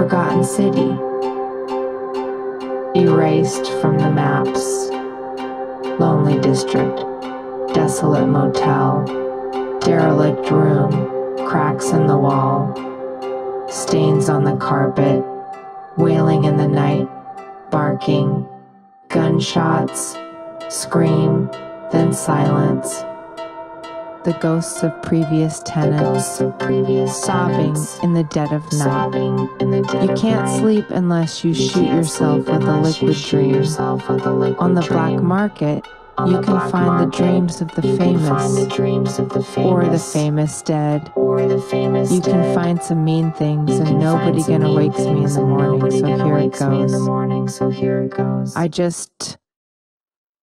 forgotten city, erased from the maps, lonely district, desolate motel, derelict room, cracks in the wall, stains on the carpet, wailing in the night, barking, gunshots, scream, then silence the ghosts of previous tenants, of previous sobbing tenants, in the dead of night. sobbing in the dead You can't night. sleep unless you, You shoot yourself with a liquid dream. liquid On the black market, you can find market, the dreams of the famous of the famous or the famous dead. or the famous You can dead. find some mean things, You and nobody gonna wakes me in the morning. So here it wakes me in the goes. morning. So here it goes. I just,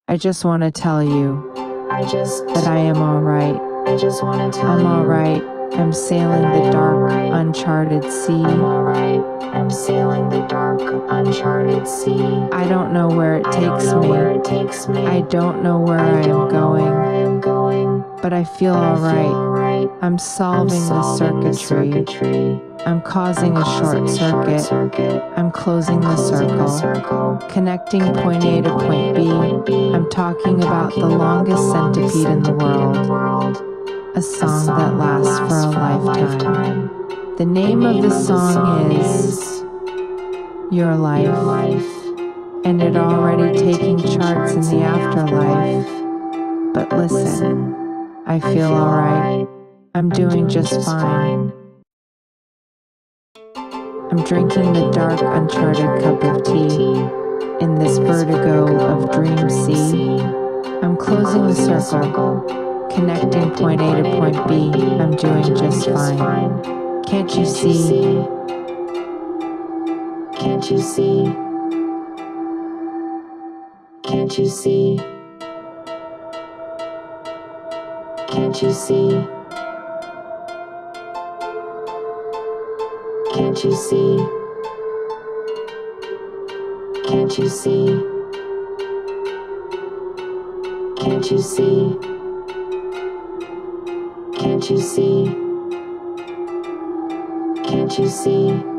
I just want to tell you I just that I am all right. I just want to tell I'm all right. I'm sailing the dark, alright. uncharted sea. I'm alright. I'm sailing the dark, uncharted sea. I don't know where it takes me. where it takes me. I don't know where I am going, I am going. but I feel but I all feel right. alright. I'm I'm solving the the circuitry. I'm causing I'm a short a short circuit. circuit. I'm closing the Closing the circle, circle. connecting point A to point B. point B. I'm talking about Talking the about the longest longest centipede in the centipede in the world, world. A song that lasts for a lifetime. The name of the song is Your Life, and it already taking charts in the afterlife. But listen, Listen, I feel alright. I'm doing just fine. I'm drinking the dark, uncharted cup of tea in this vertigo of dream sea. I'm closing the circle, connecting point A to point B. I'm doing just fine. Can't you see? Can't you see? Can't you see? Can't you see? Can't you see? Can't you see? Can't you see? Can't you see? Can't you see?